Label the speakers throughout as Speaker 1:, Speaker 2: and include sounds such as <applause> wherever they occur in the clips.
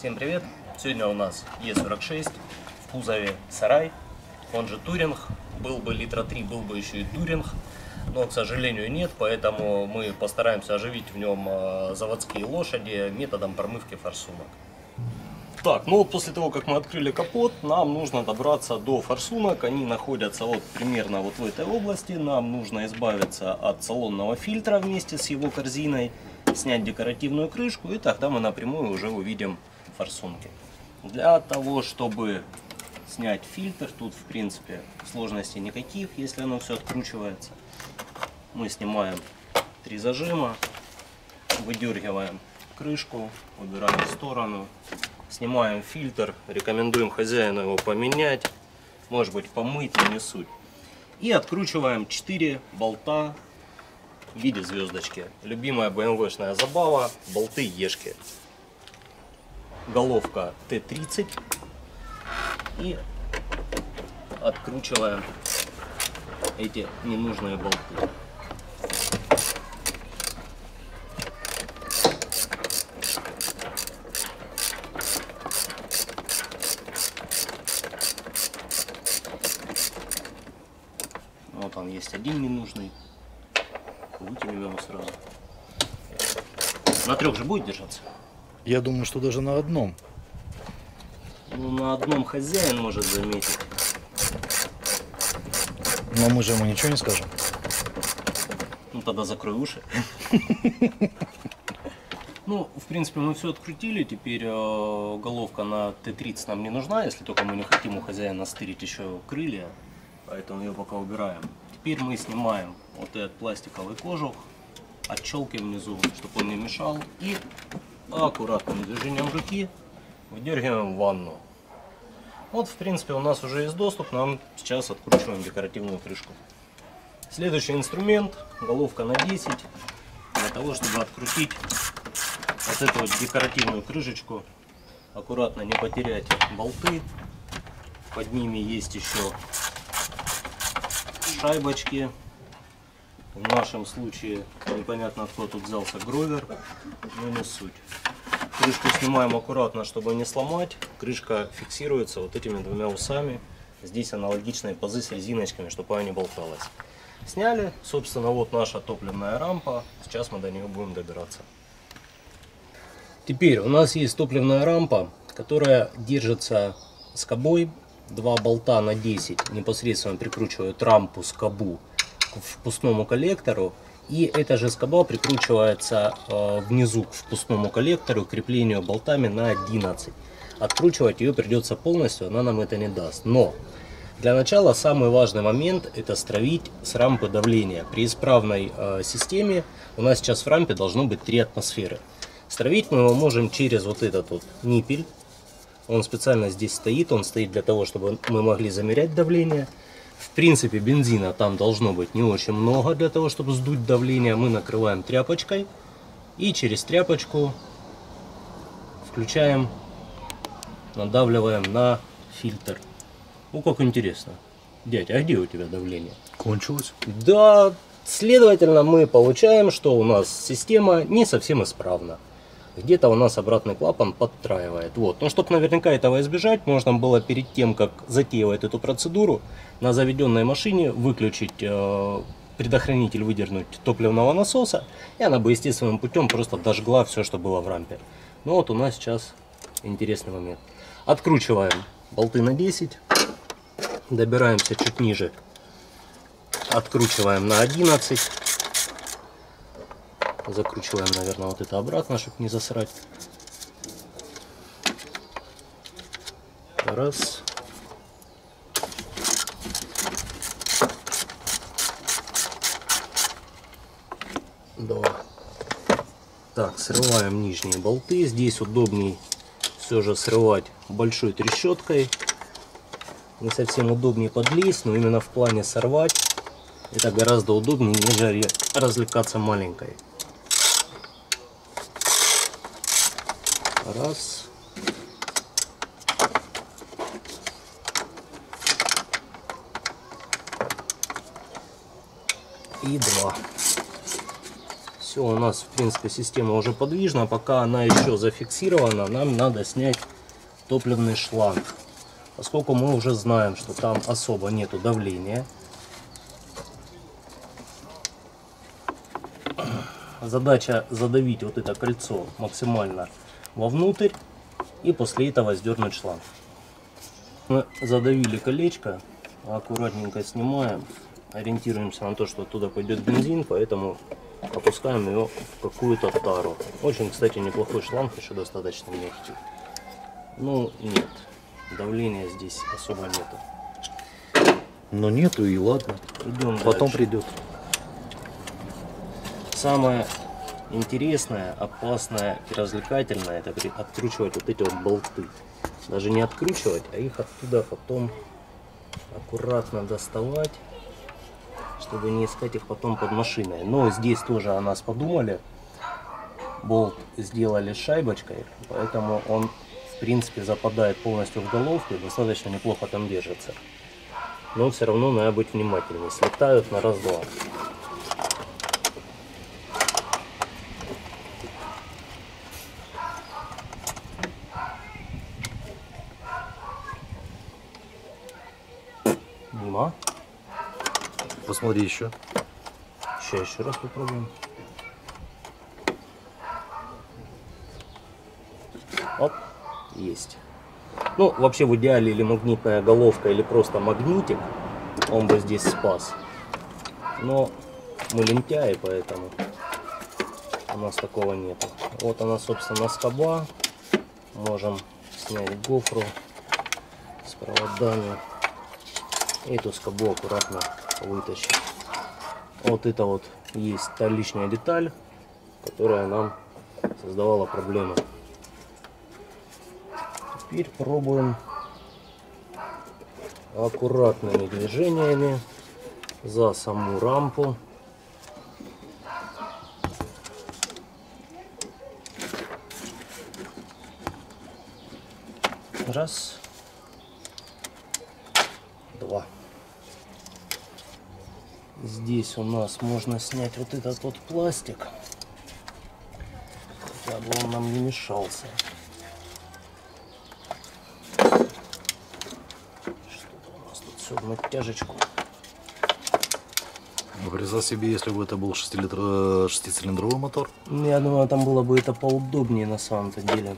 Speaker 1: Всем привет! Сегодня у нас Е46 в кузове сарай, он же Туринг. Был бы литра 3, был бы еще и Туринг, но, к сожалению, нет, поэтому мы постараемся оживить в нем э, заводские лошади методом промывки форсунок. Так, ну вот после того, как мы открыли капот, нам нужно добраться до форсунок. Они находятся вот примерно вот в этой области. Нам нужно избавиться от салонного фильтра вместе с его корзиной, снять декоративную крышку, и тогда мы напрямую уже увидим форсунки. Для того, чтобы снять фильтр, тут в принципе сложностей никаких, если оно все откручивается. Мы снимаем три зажима, выдергиваем крышку, убираем в сторону, Снимаем фильтр, рекомендуем хозяину его поменять, может быть помыть, но не суть. И откручиваем 4 болта в виде звездочки. Любимая BMW-шная забава, болты Ешки. Головка Т-30. И откручиваем эти ненужные болты. Вот он есть один ненужный. Вытянем его сразу. На трех же будет держаться?
Speaker 2: Я думаю, что даже на одном.
Speaker 1: Ну, на одном хозяин может заметить.
Speaker 2: Но мы же ему ничего не скажем.
Speaker 1: Ну, тогда закрой уши. <laughs> Ну, в принципе, мы все открутили. Теперь э, головка на Т-30 нам не нужна, если только мы не хотим у хозяина стырить еще крылья. Поэтому ее пока убираем. Теперь мы снимаем вот этот пластиковый кожух, отщелкиваем внизу, чтобы он не мешал. И аккуратным движением руки выдергиваем ванну. Вот, в принципе, у нас уже есть доступ. Нам сейчас откручиваем декоративную крышку. Следующий инструмент, головка на 10, для того, чтобы открутить вот эту вот декоративную крышечку, аккуратно не потерять болты. Под ними есть еще шайбочки. В нашем случае непонятно откуда тут взялся гровер, но не суть. Крышку снимаем аккуратно, чтобы не сломать. Крышка фиксируется вот этими двумя усами. Здесь аналогичные пазы с резиночками, чтобы она не болталась. Сняли, собственно, вот наша топливная рампа. Сейчас мы до нее будем добираться. Теперь у нас есть топливная рампа, которая держится скобой. Два болта на 10 непосредственно прикручивают рампу скобу к впускному коллектору. И эта же скоба прикручивается э, внизу к впускному коллектору, к креплению болтами на 11. Откручивать ее придется полностью, она нам это не даст. Но для начала самый важный момент это стравить с рампы давления. При исправной э, системе у нас сейчас в рампе должно быть 3 атмосферы. Стравить мы его можем через вот этот вот ниппель. Он специально здесь стоит, он стоит для того, чтобы мы могли замерять давление. В принципе, бензина там должно быть не очень много для того, чтобы сдуть давление. Мы накрываем тряпочкой и через тряпочку включаем, надавливаем на фильтр. Ну, как интересно. Дядя, а где у тебя давление?
Speaker 2: Кончилось.
Speaker 1: Да, следовательно, мы получаем, что у нас система не совсем исправна. Где-то у нас обратный клапан подтраивает. Вот. Но чтобы наверняка этого избежать, можно было перед тем, как затеивать эту процедуру, на заведенной машине выключить э, предохранитель, выдернуть топливного насоса, и она бы естественным путем просто дожгла все, что было в рампе. Ну вот у нас сейчас интересный момент. Откручиваем болты на 10, добираемся чуть ниже, откручиваем на 11, закручиваем, наверное, вот это обратно, чтобы не засрать. Раз. Два. Так, срываем нижние болты. Здесь удобней все же срывать большой трещоткой. Не совсем удобнее подлезть, но именно в плане сорвать это гораздо удобнее, нежели развлекаться маленькой. Раз. И два. Все, у нас, в принципе, система уже подвижна. Пока она еще зафиксирована, нам надо снять топливный шланг. Поскольку мы уже знаем, что там особо нету давления. Задача задавить вот это кольцо максимально вовнутрь и после этого сдернуть шланг. Мы задавили колечко, аккуратненько снимаем, ориентируемся на то, что оттуда пойдет бензин, поэтому опускаем ее в какую-то тару. Очень, кстати, неплохой шланг, еще достаточно мягкий. Ну, нет, давления здесь особо нету.
Speaker 2: Но нету и ладно.
Speaker 1: Идем
Speaker 2: Потом
Speaker 1: дальше.
Speaker 2: придет.
Speaker 1: Самое интересное, опасное и развлекательное это откручивать вот эти вот болты. Даже не откручивать, а их оттуда потом аккуратно доставать, чтобы не искать их потом под машиной. Но здесь тоже о нас подумали. Болт сделали шайбочкой, поэтому он в принципе западает полностью в головку и достаточно неплохо там держится. Но все равно надо быть внимательнее. Слетают на раз-два.
Speaker 2: Посмотри еще.
Speaker 1: Сейчас еще раз попробуем. Оп, есть. Ну, вообще в идеале или магнитная головка, или просто магнитик, он бы здесь спас. Но мы лентяи, поэтому у нас такого нету. Вот она, собственно, скоба. Можем снять гофру с проводами. И эту скобу аккуратно вытащить. Вот это вот есть та лишняя деталь, которая нам создавала проблемы. Теперь пробуем аккуратными движениями за саму рампу. Раз. Два. Здесь у нас можно снять вот этот вот пластик. Хотя бы он нам не мешался. Что-то у нас тут все в натяжечку.
Speaker 2: Представь себе, если бы это был 6-литр- шестицилиндровый мотор.
Speaker 1: Я думаю, там было бы это поудобнее на самом-то деле.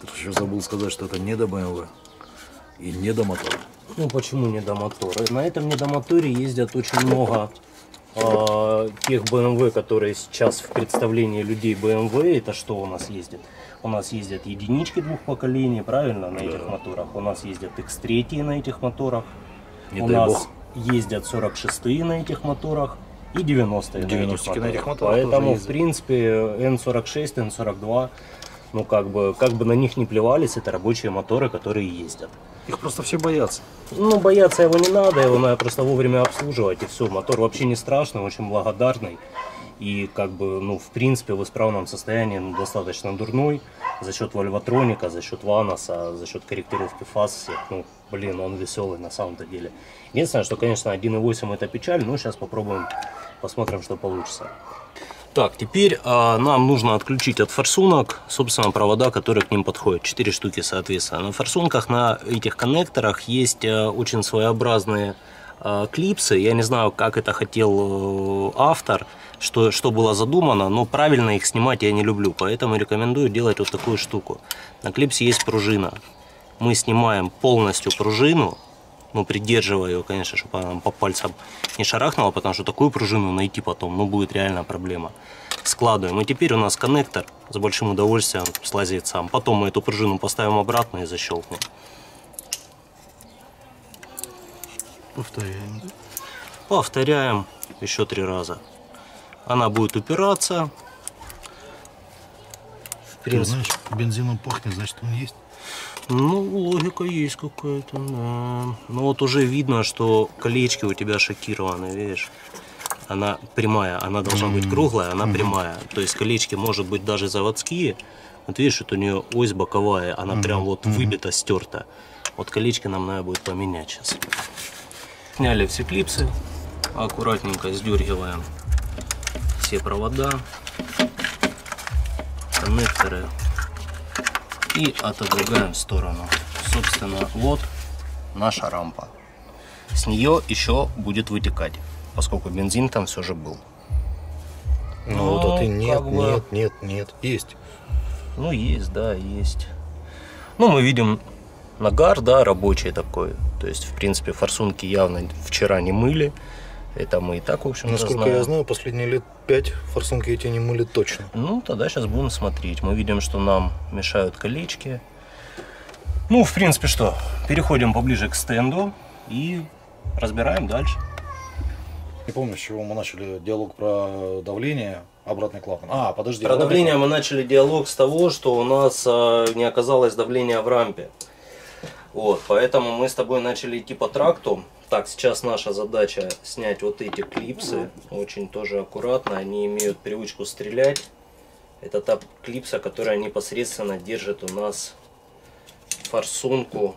Speaker 2: Ты еще забыл сказать, что это не до BMW и не до мотора.
Speaker 1: Ну почему не до мотора? На этом недомоторе ездят очень много а, тех BMW, которые сейчас в представлении людей BMW. Это что у нас ездит? У нас ездят единички двух поколений, правильно, на этих моторах. У нас ездят X3 на этих моторах.
Speaker 2: Не
Speaker 1: у нас
Speaker 2: бог.
Speaker 1: ездят 46 на этих моторах и 90-е на этих
Speaker 2: 90-ки на этих моторах
Speaker 1: Поэтому, в принципе, N46, N42, ну как бы, как бы на них не плевались, это рабочие моторы, которые ездят.
Speaker 2: Их просто все боятся.
Speaker 1: Ну, бояться его не надо, его надо просто вовремя обслуживать, и все. Мотор вообще не страшный, очень благодарный. И как бы, ну, в принципе, в исправном состоянии ну, достаточно дурной. За счет вольватроника, за счет ваноса, за счет корректировки фаз всех. Ну, блин, он веселый на самом-то деле. Единственное, что, конечно, 1.8 это печаль, но сейчас попробуем, посмотрим, что получится. Так, теперь а, нам нужно отключить от форсунок, собственно, провода, которые к ним подходят. Четыре штуки, соответственно. На форсунках, на этих коннекторах есть а, очень своеобразные а, клипсы. Я не знаю, как это хотел э, автор, что, что было задумано, но правильно их снимать я не люблю. Поэтому рекомендую делать вот такую штуку. На клипсе есть пружина. Мы снимаем полностью пружину, ну, придерживая ее, конечно, чтобы она по пальцам не шарахнула, потому что такую пружину найти потом, ну, будет реально проблема. Складываем. И теперь у нас коннектор с большим удовольствием слазит сам. Потом мы эту пружину поставим обратно и защелкнем.
Speaker 2: Повторяем.
Speaker 1: Повторяем еще три раза. Она будет упираться. В
Speaker 2: Ты
Speaker 1: принципе,
Speaker 2: знаешь, бензином пахнет, значит он есть.
Speaker 1: Ну, логика есть какая-то, да. Ну вот уже видно, что колечки у тебя шокированы, видишь? Она прямая, она должна быть круглая, она прямая. То есть колечки, может быть, даже заводские. Вот видишь, вот у нее ось боковая, она прям вот выбита, стерта. Вот колечки нам надо будет поменять сейчас. Сняли все клипсы, аккуратненько сдергиваем все провода, коннекторы и отодвигаем в сторону. Собственно, вот наша рампа. С нее еще будет вытекать, поскольку бензин там все же был.
Speaker 2: Ну, вот это
Speaker 1: Ну,
Speaker 2: нет,
Speaker 1: как бы-
Speaker 2: нет, нет, нет. Есть.
Speaker 1: Ну, есть, да, есть. Ну, мы видим нагар, да, рабочий такой. То есть, в принципе, форсунки явно вчера не мыли. Это мы и так, в общем-то,
Speaker 2: Насколько
Speaker 1: знаем.
Speaker 2: я знаю, последние лет пять форсунки эти не мыли точно.
Speaker 1: Ну, тогда сейчас будем смотреть. Мы видим, что нам мешают колечки. Ну, в принципе, что? Переходим поближе к стенду и разбираем дальше.
Speaker 2: Не помню, с чего мы начали диалог про давление, обратный клапан. А, подожди.
Speaker 1: Про давление
Speaker 2: клапан.
Speaker 1: мы начали диалог с того, что у нас а, не оказалось давления в рампе. Вот, поэтому мы с тобой начали идти по тракту. Так, сейчас наша задача снять вот эти клипсы. Очень тоже аккуратно. Они имеют привычку стрелять. Это та клипса, которая непосредственно держит у нас форсунку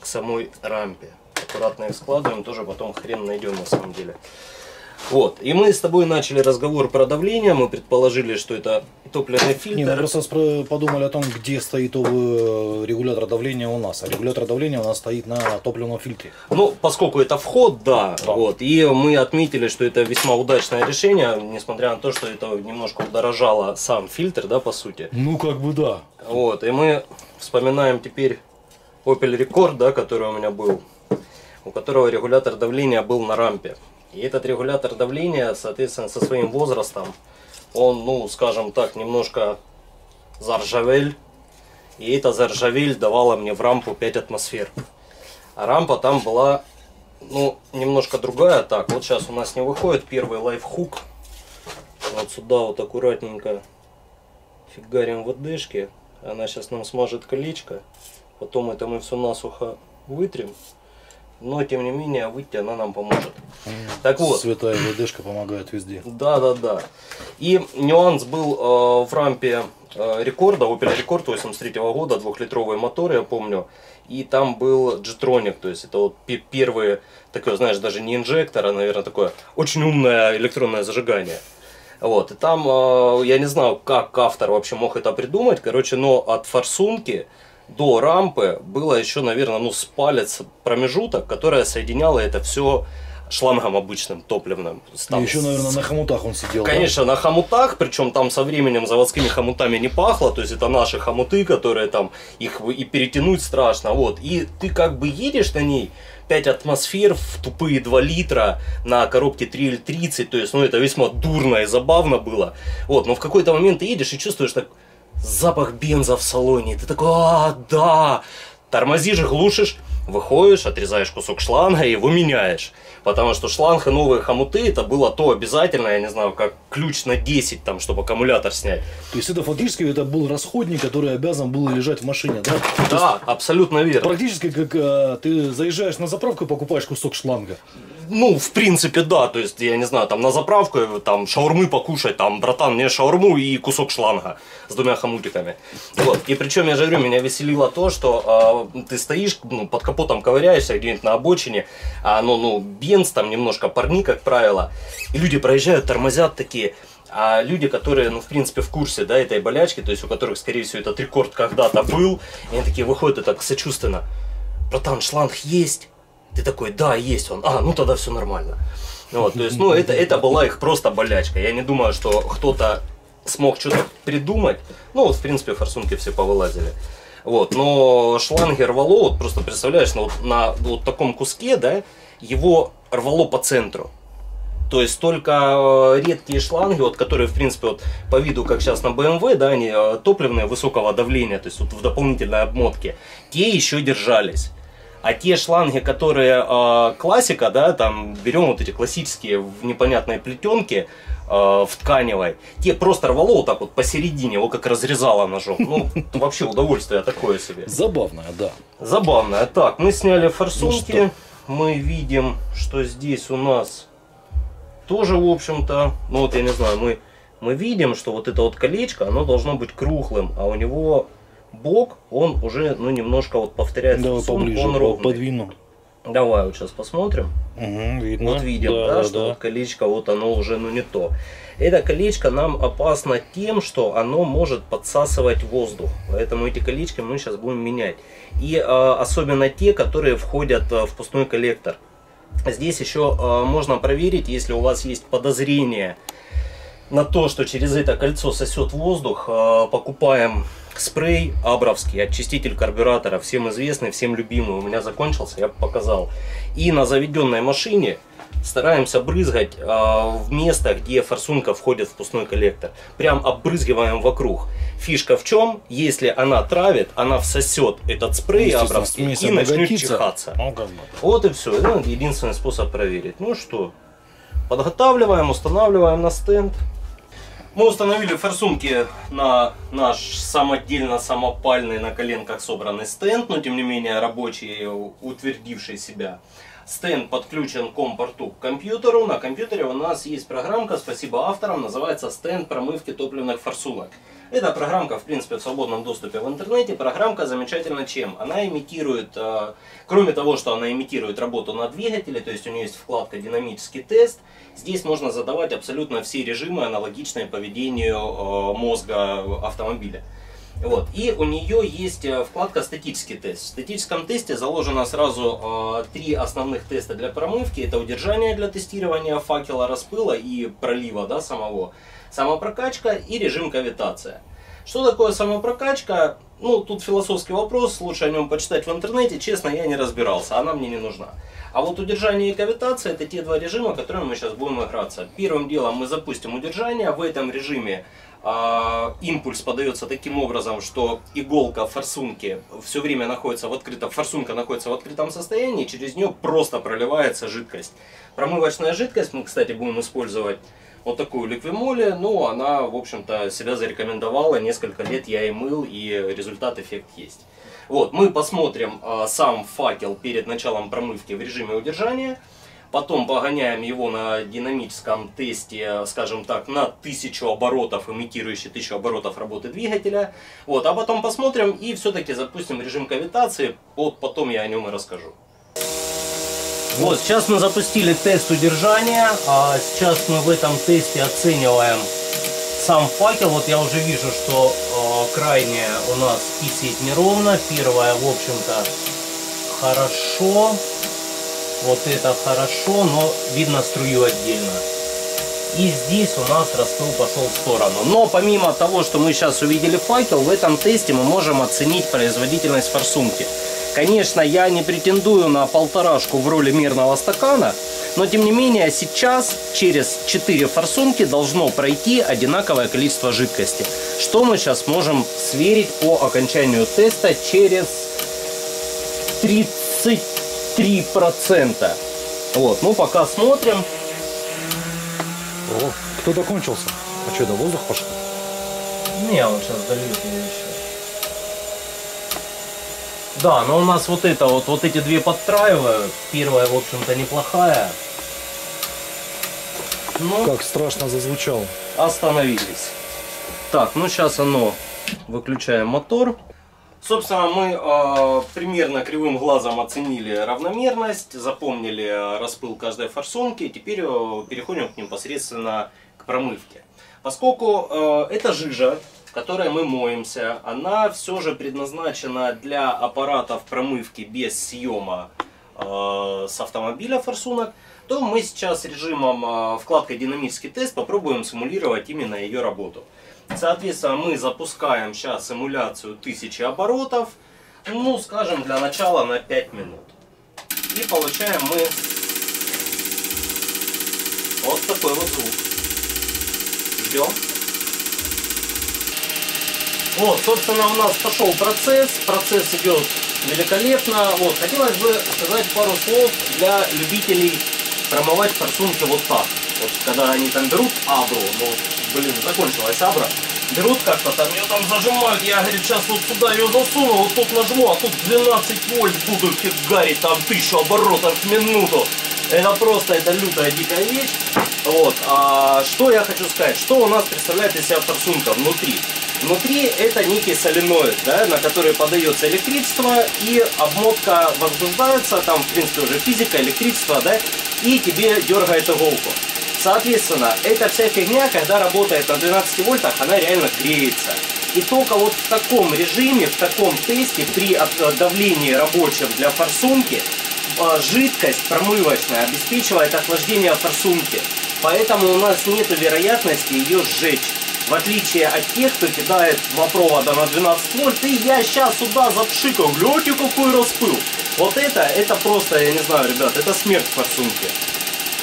Speaker 1: к самой рампе. Аккуратно их складываем, тоже потом хрен найдем на самом деле. Вот, и мы с тобой начали разговор про давление, мы предположили, что это топливный фильтр.
Speaker 2: Не, мы просто подумали о том, где стоит э, регулятор давления у нас. А регулятор давления у нас стоит на топливном фильтре.
Speaker 1: Ну, поскольку это вход, да,
Speaker 2: Да.
Speaker 1: вот, и мы отметили, что это весьма удачное решение, несмотря на то, что это немножко удорожало сам фильтр, да, по сути.
Speaker 2: Ну, как бы да.
Speaker 1: Вот, и мы вспоминаем теперь Opel Record, да, который у меня был, у которого регулятор давления был на рампе. И этот регулятор давления, соответственно, со своим возрастом, он, ну, скажем так, немножко заржавель. И эта заржавель давала мне в рампу 5 атмосфер. А рампа там была, ну, немножко другая. Так, вот сейчас у нас не выходит первый лайфхук. Вот сюда вот аккуратненько фигарим в ВДшке. Она сейчас нам смажет колечко. Потом это мы все насухо вытрем. Но, тем не менее, выйти она нам поможет. Так вот.
Speaker 2: Святая ВДшка помогает везде.
Speaker 1: Да, да, да. И нюанс был э, в рампе э, рекорда, Opel Рекорд 83 года, двухлитровый мотор, я помню. И там был G-Tronic, то есть это вот пе- первые, такое, знаешь, даже не инжектор, а, наверное, такое очень умное электронное зажигание. Вот, и там, э, я не знаю, как автор вообще мог это придумать, короче, но от форсунки до рампы было еще, наверное, ну, с палец промежуток, которая соединяла это все шлангом обычным, топливным. Там
Speaker 2: И еще, наверное, на хомутах он сидел. да?
Speaker 1: Конечно, на хомутах, причем там со временем заводскими хомутами не пахло, то есть это наши хомуты, которые там, их и перетянуть страшно, вот. И ты как бы едешь на ней 5 атмосфер в тупые 2 литра на коробке 3L30, то есть, ну, это весьма дурно и забавно было. Вот, но в какой-то момент ты едешь и чувствуешь так запах бенза в салоне, ты такой, а, да, тормозишь, глушишь, выходишь, отрезаешь кусок шланга и его меняешь. Потому что шланг и новые хомуты это было то обязательно, я не знаю, как ключ на 10, там, чтобы аккумулятор снять.
Speaker 2: То есть это фактически это был расходник, который обязан был лежать в машине, да?
Speaker 1: Да, абсолютно верно.
Speaker 2: Практически как э, ты заезжаешь на заправку и покупаешь кусок шланга.
Speaker 1: Ну, в принципе, да, то есть, я не знаю, там на заправку, там шаурмы покушать, там, братан, мне шаурму и кусок шланга с двумя хомутиками. Вот, и причем, я же говорю, меня веселило то, что э, ты стоишь, ну, под капотом ковыряешься где-нибудь на обочине, а, ну, ну, бенз, там немножко парни, как правило, и люди проезжают, тормозят такие, а люди, которые, ну, в принципе, в курсе, да, этой болячки, то есть у которых, скорее всего, этот рекорд когда-то был, и они такие выходят и так сочувственно, братан, шланг есть? Ты такой, да, есть он. А, ну тогда все нормально. Вот, то есть, ну, это, это была их просто болячка. Я не думаю, что кто-то смог что-то придумать. Ну, вот, в принципе, форсунки все повылазили. Вот, но шланги рвало, вот просто представляешь, ну, вот на вот таком куске, да, его рвало по центру. То есть только э, редкие шланги, вот, которые, в принципе, вот, по виду, как сейчас на BMW, да, они э, топливные высокого давления, то есть вот в дополнительной обмотке, те еще держались. А те шланги, которые э, классика, да, там берем вот эти классические в непонятной плетенке, э, в тканевой, те просто рвало вот так вот посередине, его как разрезало ножом. Ну, <laughs> вообще удовольствие такое себе.
Speaker 2: Забавное, да.
Speaker 1: Забавно. Так, мы сняли форсунки.
Speaker 2: Ну
Speaker 1: мы видим, что здесь у нас тоже, в общем-то, ну вот я не знаю, мы, мы видим, что вот это вот колечко, оно должно быть круглым, а у него бок, он уже, ну, немножко вот повторяет
Speaker 2: Давай
Speaker 1: форсунку,
Speaker 2: поближе,
Speaker 1: он ровный.
Speaker 2: подвину.
Speaker 1: Давай вот сейчас посмотрим.
Speaker 2: Угу, видно.
Speaker 1: Вот видим, да,
Speaker 2: да,
Speaker 1: что
Speaker 2: да.
Speaker 1: вот колечко, вот оно уже, ну не то. Это колечко нам опасно тем, что оно может подсасывать воздух. Поэтому эти колечки мы сейчас будем менять. И э, особенно те, которые входят э, в пустной коллектор. Здесь еще э, можно проверить, если у вас есть подозрение на то, что через это кольцо сосет воздух, э, покупаем спрей Абровский, очиститель карбюратора, всем известный, всем любимый. У меня закончился, я показал. И на заведенной машине стараемся брызгать э, в место, где форсунка входит в пустной коллектор. Прям обрызгиваем вокруг. Фишка в чем? Если она травит, она всосет этот спрей Абровский и начнет чихаться.
Speaker 2: Ну.
Speaker 1: Вот и все. Это единственный способ проверить. Ну что, подготавливаем, устанавливаем на стенд. Мы установили форсунки на наш самодельно самопальный на коленках собранный стенд, но тем не менее рабочий, утвердивший себя. Стенд подключен к компорту к компьютеру. На компьютере у нас есть программка, спасибо авторам, называется стенд промывки топливных форсунок. Эта программка, в принципе, в свободном доступе в интернете. Программка замечательна чем? Она имитирует, э, кроме того, что она имитирует работу на двигателе, то есть у нее есть вкладка «Динамический тест», здесь можно задавать абсолютно все режимы, аналогичные поведению э, мозга автомобиля. Вот. И у нее есть э, вкладка «Статический тест». В статическом тесте заложено сразу э, три основных теста для промывки. Это удержание для тестирования факела, распыла и пролива да, самого, самопрокачка и режим кавитация. Что такое самопрокачка? Ну, тут философский вопрос, лучше о нем почитать в интернете. Честно, я не разбирался, она мне не нужна. А вот удержание и кавитация это те два режима, которыми мы сейчас будем играться. Первым делом мы запустим удержание. В этом режиме а, импульс подается таким образом, что иголка форсунки все время находится в открытом, форсунка находится в открытом состоянии, через нее просто проливается жидкость. Промывочная жидкость мы, кстати, будем использовать вот такую ликвимоли, но она, в общем-то, себя зарекомендовала, несколько лет я и мыл, и результат, эффект есть. Вот, мы посмотрим а, сам факел перед началом промывки в режиме удержания. Потом погоняем его на динамическом тесте, скажем так, на 1000 оборотов, имитирующий 1000 оборотов работы двигателя. Вот, а потом посмотрим и все-таки запустим режим кавитации. Вот потом я о нем и расскажу. Вот, сейчас мы запустили тест удержания. А сейчас мы в этом тесте оцениваем сам факел. Вот я уже вижу, что э, крайняя у нас висит неровно. Первая, в общем-то, хорошо. Вот это хорошо, но видно струю отдельно. И здесь у нас распыл пошел в сторону. Но помимо того, что мы сейчас увидели факел, в этом тесте мы можем оценить производительность форсунки. Конечно, я не претендую на полторашку в роли мерного стакана, но тем не менее сейчас через 4 форсунки должно пройти одинаковое количество жидкости. Что мы сейчас можем сверить по окончанию теста через 33%. Вот, ну пока смотрим.
Speaker 2: О, кто-то кончился. А что, это воздух пошел?
Speaker 1: Не, он сейчас дольет еще. Да, но у нас вот это вот, вот эти две подстраивают. Первая, в общем-то, неплохая. Ну,
Speaker 2: Как страшно зазвучал.
Speaker 1: остановились. Так, ну сейчас оно. Выключаем мотор. Собственно, мы э, примерно кривым глазом оценили равномерность, запомнили э, распыл каждой форсунки. Теперь э, переходим к непосредственно к промывке. Поскольку э, это жижа, в которой мы моемся, она все же предназначена для аппаратов промывки без съема э, с автомобиля форсунок, то мы сейчас режимом э, вкладкой динамический тест попробуем симулировать именно ее работу. Соответственно, мы запускаем сейчас эмуляцию 1000 оборотов, ну, скажем, для начала на 5 минут. И получаем мы вот такой вот звук. Ждем. Вот, собственно, у нас пошел процесс. Процесс идет великолепно. Вот, хотелось бы сказать пару слов для любителей промывать форсунки вот так. Вот, когда они там берут абру, ну, блин, закончилась абра, берут как-то там, ее там зажимают, я, говорит, сейчас вот сюда ее засуну, вот тут нажму, а тут 12 вольт буду фигарить, там тысячу оборотов в минуту. Это просто, это лютая дикая вещь. Вот, а что я хочу сказать, что у нас представляет из себя форсунка внутри. Внутри это некий соленоид, да, на который подается электричество, и обмотка возбуждается, там, в принципе, уже физика, электричество, да, и тебе дергает иголку. Соответственно, эта вся фигня, когда работает на 12 вольтах, она реально греется. И только вот в таком режиме, в таком тесте, при давлении рабочем для форсунки, а, жидкость промывочная обеспечивает охлаждение форсунки. Поэтому у нас нет вероятности ее сжечь. В отличие от тех, кто кидает два провода на 12 вольт, и я сейчас сюда запшикал, гляньте какой распыл. Вот это, это просто, я не знаю, ребят, это смерть форсунки.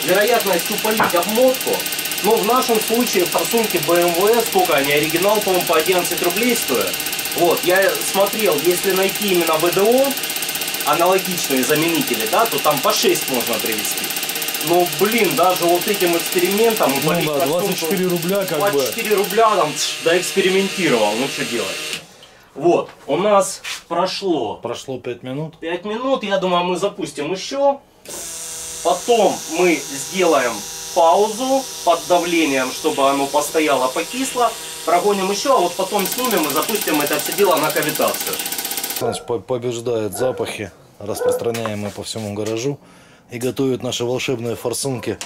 Speaker 1: Вероятность упалить обмотку, ну в нашем случае форсунки BMW, сколько они, оригинал, по-моему, по 11 рублей стоят. Вот, я смотрел, если найти именно ВДО, аналогичные заменители, да, то там по 6 можно привезти. Ну, блин, даже вот этим экспериментом...
Speaker 2: Ну да, 24 рубля как
Speaker 1: 24 бы. рубля там, да, экспериментировал, ну что делать. Вот, у нас прошло...
Speaker 2: Прошло 5 минут.
Speaker 1: 5 минут, я думаю, мы запустим еще. Потом мы сделаем паузу под давлением, чтобы оно постояло, покисло. Прогоним еще, а вот потом снимем и запустим это все дело на кавитацию.
Speaker 2: Значит, побеждает запахи, распространяемые по всему гаражу и готовят наши волшебные форсунки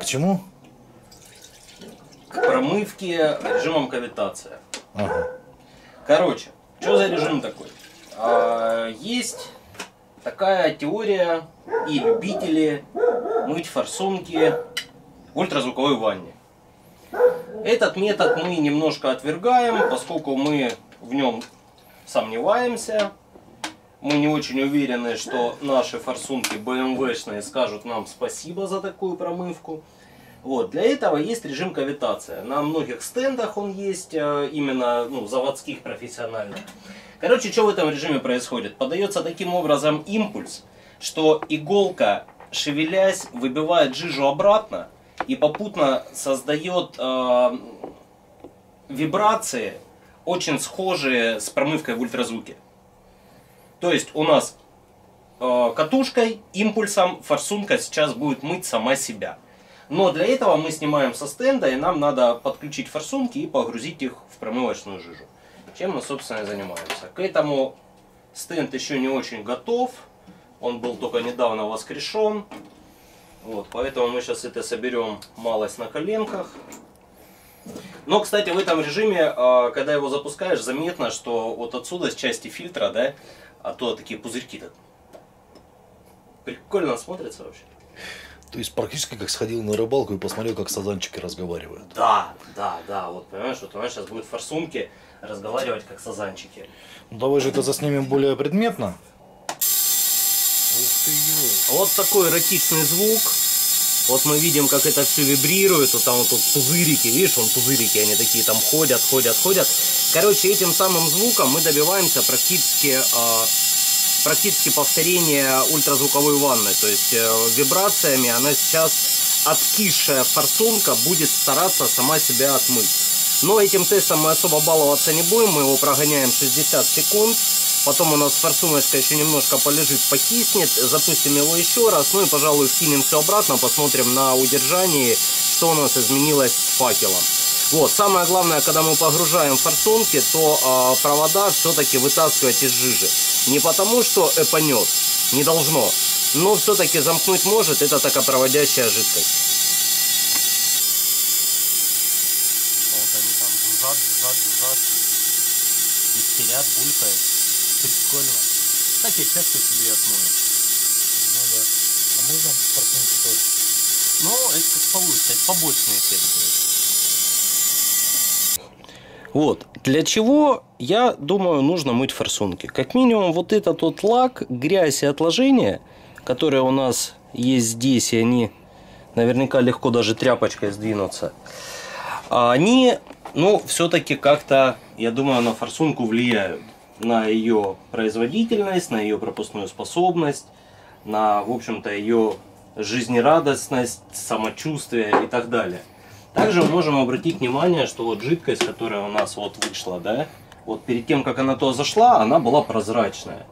Speaker 2: к чему?
Speaker 1: К промывке режимом кавитация.
Speaker 2: Ага.
Speaker 1: Короче, что за режим такой? А, есть такая теория и любители мыть форсунки в ультразвуковой ванне. Этот метод мы немножко отвергаем, поскольку мы в нем сомневаемся. Мы не очень уверены, что наши форсунки BMW-шные скажут нам спасибо за такую промывку. Вот. Для этого есть режим кавитация. На многих стендах он есть, э, именно ну, заводских, профессиональных. Короче, что в этом режиме происходит? Подается таким образом импульс, что иголка, шевелясь, выбивает жижу обратно и попутно создает э, вибрации, очень схожие с промывкой в ультразвуке. То есть у нас э, катушкой, импульсом форсунка сейчас будет мыть сама себя. Но для этого мы снимаем со стенда и нам надо подключить форсунки и погрузить их в промывочную жижу. Чем мы, собственно, и занимаемся. К этому стенд еще не очень готов. Он был только недавно воскрешен. Вот, поэтому мы сейчас это соберем малость на коленках. Но, кстати, в этом режиме, а, когда его запускаешь, заметно, что вот отсюда, с части фильтра, да, а то такие пузырьки так. Прикольно смотрится вообще.
Speaker 2: То есть практически как сходил на рыбалку и посмотрел, как сазанчики разговаривают.
Speaker 1: Да, да, да. Вот понимаешь, вот у нас сейчас будет форсунки разговаривать как сазанчики.
Speaker 2: Ну давай же это заснимем более предметно.
Speaker 1: Ух ты. Вот такой эротичный звук. Вот мы видим, как это все вибрирует, вот там вот тут пузырики, видишь, вон пузырики, они такие там ходят, ходят, ходят. Короче, этим самым звуком мы добиваемся практически, э, практически повторения ультразвуковой ванны. То есть э, вибрациями она сейчас откисшая форсунка будет стараться сама себя отмыть. Но этим тестом мы особо баловаться не будем, мы его прогоняем 60 секунд. Потом у нас форсуночка еще немножко полежит, покиснет. Запустим его еще раз. Ну и, пожалуй, вкинем все обратно. Посмотрим на удержании, что у нас изменилось с факелом. Вот, самое главное, когда мы погружаем форсунки, то э, провода все-таки вытаскивать из жижи. Не потому, что эпанет, не должно, но все-таки замкнуть может, это токопроводящая жидкость. Вот они там жужжат, жужжат, жужжат, истерят, булькают. Прикольно. Так я часто себе отмою.
Speaker 2: Ну да. А можно форсунки тоже?
Speaker 1: Ну, это как получится, это побочный эффект будет. Вот, для чего, я думаю, нужно мыть форсунки. Как минимум, вот этот вот лак, грязь и отложения, которые у нас есть здесь, и они наверняка легко даже тряпочкой сдвинутся, они, ну, все-таки как-то, я думаю, на форсунку влияют на ее производительность, на ее пропускную способность, на, в общем-то, ее жизнерадостность, самочувствие и так далее. Также мы можем обратить внимание, что вот жидкость, которая у нас вот вышла, да, вот перед тем, как она туда зашла, она была прозрачная.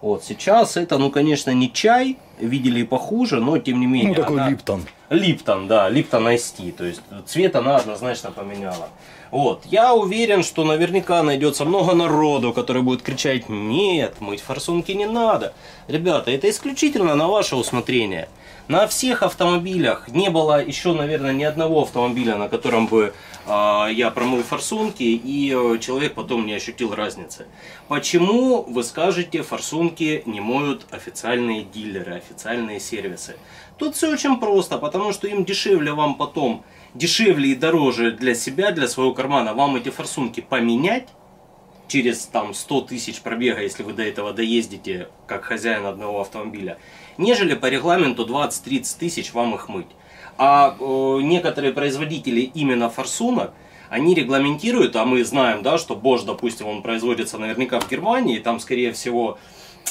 Speaker 1: Вот сейчас это, ну, конечно, не чай, видели и похуже, но тем не менее.
Speaker 2: Ну, такой
Speaker 1: она,
Speaker 2: Липтон.
Speaker 1: Липтон, да, Липтон Tea, то есть цвет она однозначно поменяла. Вот, я уверен, что наверняка найдется много народу, который будет кричать, нет, мыть форсунки не надо. Ребята, это исключительно на ваше усмотрение. На всех автомобилях не было еще, наверное, ни одного автомобиля, на котором бы э, я промыл форсунки и э, человек потом не ощутил разницы. Почему, вы скажете, форсунки не моют официальные дилеры, официальные сервисы? Тут все очень просто, потому что им дешевле вам потом, дешевле и дороже для себя, для своего кармана, вам эти форсунки поменять, через там 100 тысяч пробега, если вы до этого доездите как хозяин одного автомобиля, нежели по регламенту 20-30 тысяч вам их мыть. А э, некоторые производители именно форсунок, они регламентируют, а мы знаем, да, что Bosch, допустим, он производится наверняка в Германии, и там, скорее всего,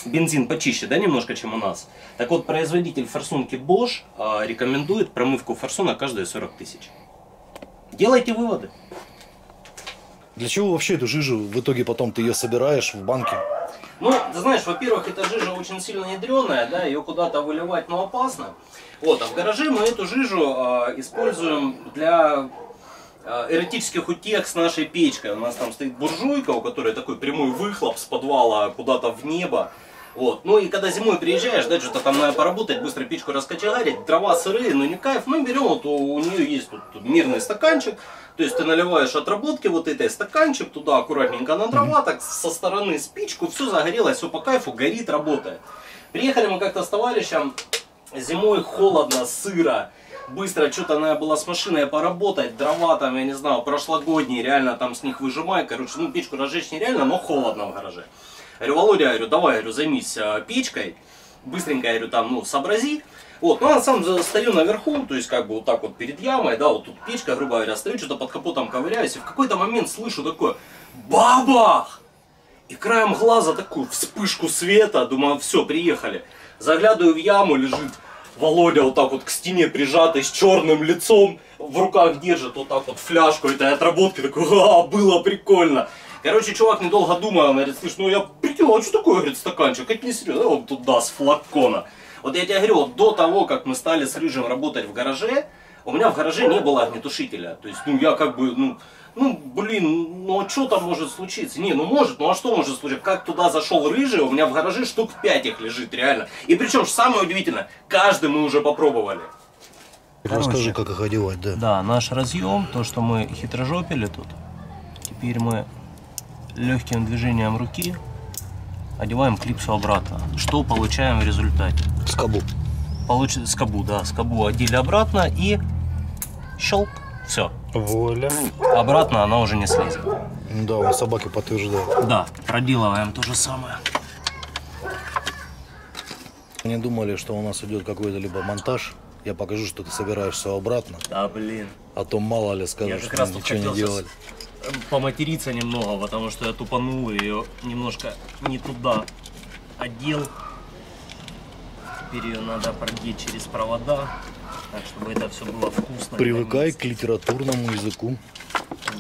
Speaker 1: бензин почище, да, немножко, чем у нас. Так вот, производитель форсунки Bosch э, рекомендует промывку форсуна каждые 40 тысяч. Делайте выводы.
Speaker 2: Для чего вообще эту жижу в итоге потом ты ее собираешь в банке?
Speaker 1: Ну, ты знаешь, во-первых, эта жижа очень сильно ядреная, да, ее куда-то выливать, но опасно. Вот, а в гараже мы эту жижу э, используем для э, эротических утех с нашей печкой. У нас там стоит буржуйка, у которой такой прямой выхлоп с подвала куда-то в небо. Вот. Ну и когда зимой приезжаешь, да, что-то там надо поработать, быстро печку раскочегарить, дрова сырые, ну не кайф, мы берем, вот у нее есть тут, тут мирный стаканчик, то есть ты наливаешь отработки вот этой стаканчик туда аккуратненько на дрова, так со стороны спичку, все загорелось, все по кайфу, горит, работает. Приехали мы как-то с товарищем, зимой холодно, сыро, быстро что-то надо было с машиной поработать, дрова там, я не знаю, прошлогодние, реально там с них выжимай, короче, ну печку разжечь нереально, но холодно в гараже. Я говорю, Володя, я говорю, давай, я говорю, займись а, печкой, быстренько, я говорю, там, ну, сообрази. Вот, ну, я сам стою наверху, то есть, как бы, вот так вот перед ямой, да, вот тут печка, грубо говоря, стою, что-то под капотом ковыряюсь, и в какой-то момент слышу такое бабах! И краем глаза такую вспышку света, думаю, все, приехали. Заглядываю в яму, лежит Володя вот так вот к стене прижатый, с черным лицом, в руках держит вот так вот фляжку этой отработки, такой, а, было прикольно. Короче, чувак, недолго думая, он говорит, слышь, ну я прикинул, а что такое, говорит, стаканчик, это не серьезно, он туда с флакона. Вот я тебе говорю, вот до того, как мы стали с Рыжим работать в гараже, у меня в гараже не было огнетушителя. То есть, ну, я как бы, ну, ну, блин, ну а что там может случиться? Не, ну может, ну а что может случиться? Как туда зашел рыжий, у меня в гараже штук 5 их лежит, реально. И причем, самое удивительное, каждый мы уже попробовали.
Speaker 2: Короче, Расскажи, как их одевать, да.
Speaker 1: Да, наш разъем, то, что мы хитрожопили тут, теперь мы легким движением руки одеваем клипсу обратно. Что получаем в результате?
Speaker 2: Скобу.
Speaker 1: Получ... Скобу, да. Скобу одели обратно и щелк. Все.
Speaker 2: Воля.
Speaker 1: Обратно она уже не слезет.
Speaker 2: Да, у собаки подтверждают.
Speaker 1: Да, проделываем то же самое.
Speaker 2: Не думали, что у нас идет какой-то либо монтаж. Я покажу, что ты собираешь все обратно.
Speaker 1: Да, блин.
Speaker 2: А то мало ли скажешь, что ничего не делали.
Speaker 1: Поматериться немного, потому что я тупанул ее немножко не туда одел. Теперь ее надо продеть через провода, так чтобы это все было вкусно.
Speaker 2: Привыкай к литературному языку.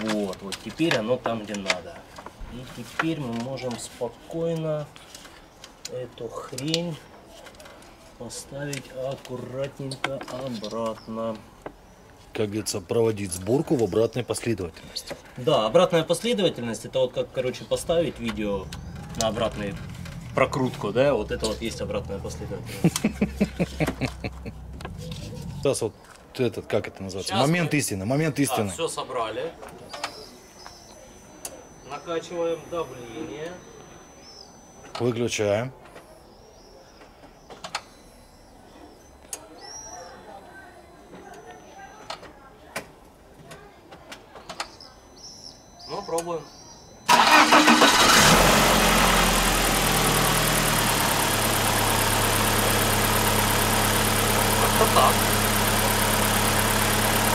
Speaker 1: Вот, вот теперь оно там, где надо. И теперь мы можем спокойно эту хрень поставить аккуратненько обратно.
Speaker 2: Как говорится, проводить сборку в обратной последовательности.
Speaker 1: Да, обратная последовательность это вот как, короче, поставить видео на обратную прокрутку, да, вот это вот есть обратная последовательность. <laughs>
Speaker 2: Сейчас вот этот, как это называется? Сейчас момент мы... истины, момент истины.
Speaker 1: Да, все собрали. Накачиваем давление.
Speaker 2: Выключаем.